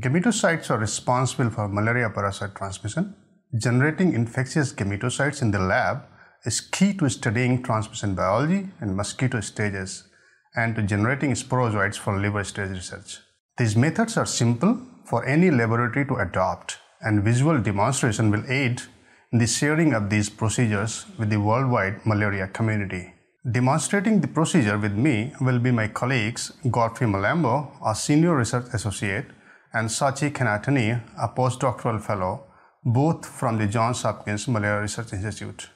Gametocytes are responsible for malaria parasite transmission. Generating infectious gametocytes in the lab is key to studying transmission biology and mosquito stages and to generating sporozoites for liver stage research. These methods are simple for any laboratory to adopt and visual demonstration will aid in the sharing of these procedures with the worldwide malaria community. Demonstrating the procedure with me will be my colleagues Godfrey Malambo, a senior research associate, and Sachi Kanatani, a postdoctoral fellow, both from the Johns Hopkins Malaria Research Institute.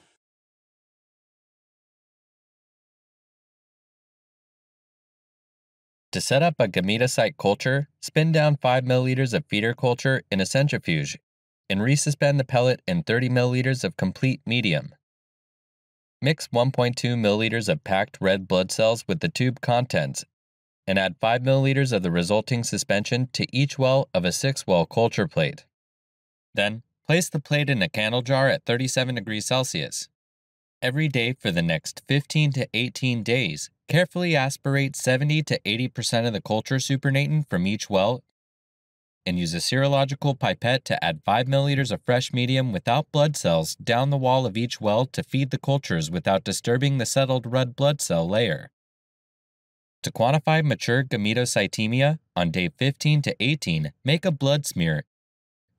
To set up a gametocyte culture, spin down 5 milliliters of feeder culture in a centrifuge and resuspend the pellet in 30 milliliters of complete medium. Mix 1.2 milliliters of packed red blood cells with the tube contents and add 5 milliliters of the resulting suspension to each well of a 6 well culture plate. Then, place the plate in a candle jar at 37 degrees Celsius. Every day for the next 15 to 18 days, carefully aspirate 70 to 80% of the culture supernatant from each well and use a serological pipette to add 5 milliliters of fresh medium without blood cells down the wall of each well to feed the cultures without disturbing the settled red blood cell layer. To quantify mature gametocytemia on day 15 to 18, make a blood smear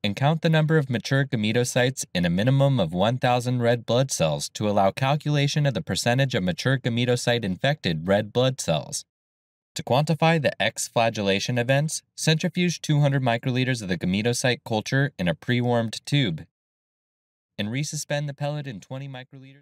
and count the number of mature gametocytes in a minimum of 1,000 red blood cells to allow calculation of the percentage of mature gametocyte infected red blood cells. To quantify the X flagellation events, centrifuge 200 microliters of the gametocyte culture in a pre-warmed tube and resuspend the pellet in 20 microliters.